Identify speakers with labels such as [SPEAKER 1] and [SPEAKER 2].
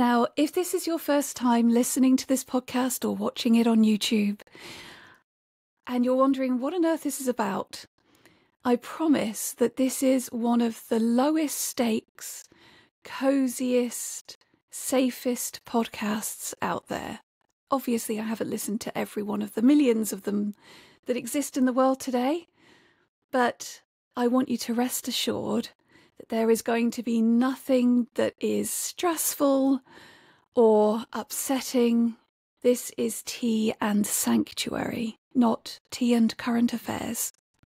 [SPEAKER 1] Now, if this is your first time listening to this podcast or watching it on YouTube, and you're wondering what on earth this is about, I promise that this is one of the lowest stakes, coziest, safest podcasts out there. Obviously, I haven't listened to every one of the millions of them that exist in the world today, but I want you to rest assured that there is going to be nothing that is stressful or upsetting. This is tea and sanctuary, not tea and current affairs.